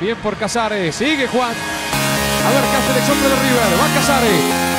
bien por Casares. Sigue Juan. A ver el hombre de River. Va Casares.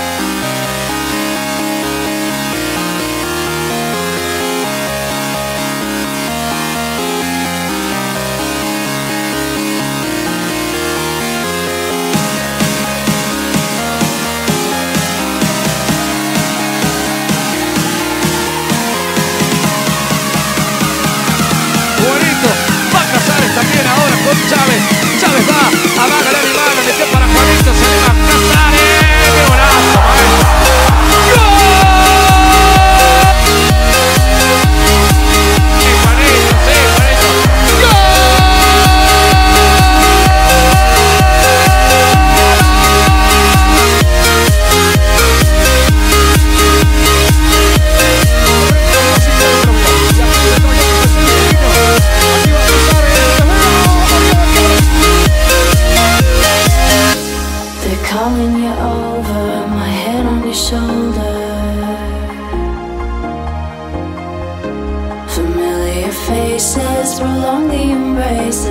Faces prolong the embraces.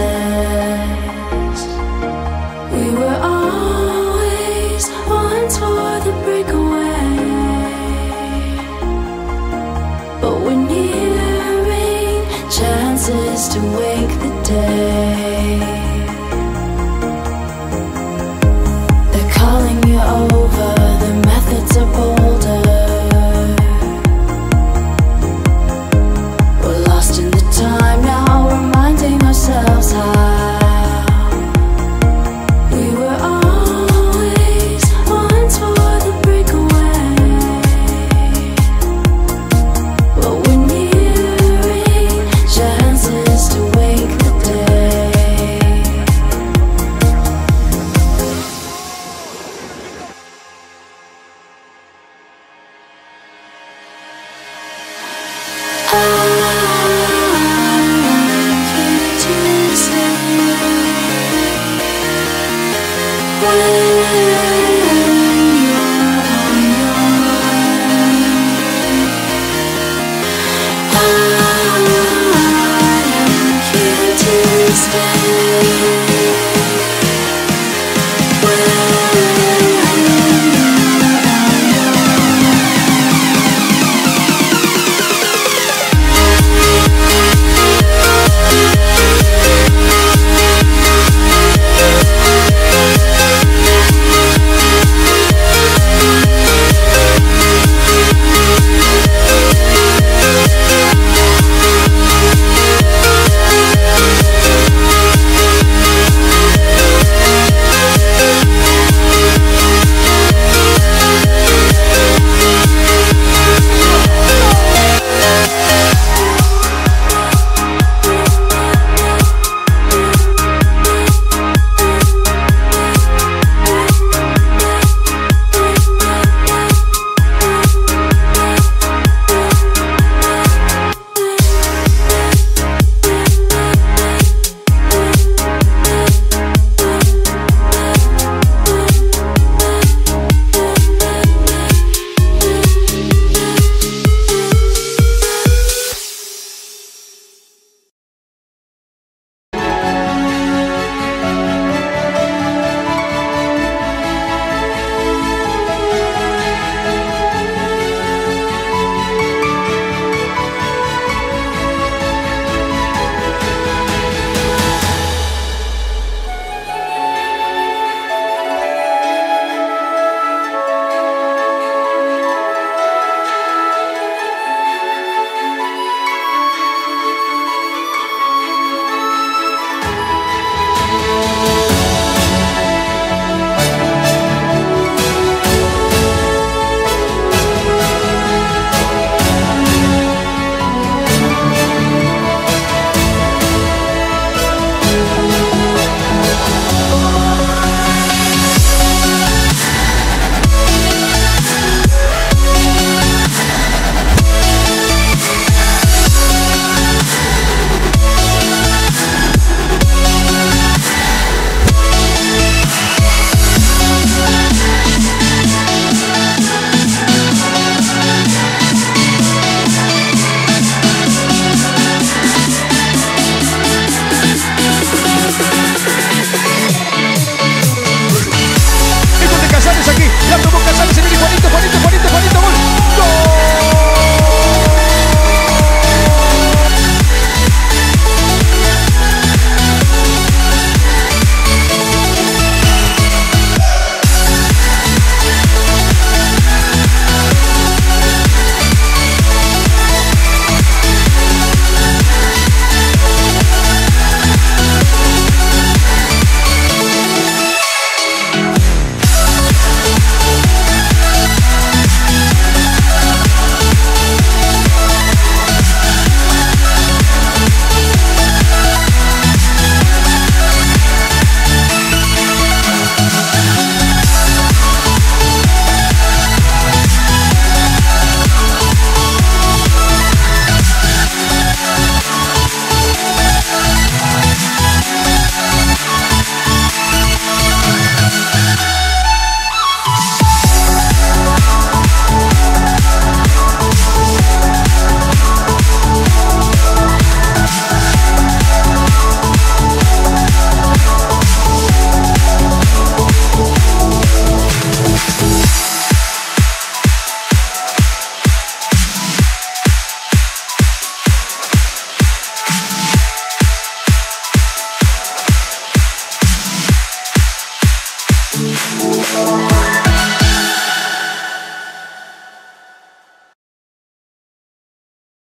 We were always one for the breakaway, but we're nearing chances to wake the day. When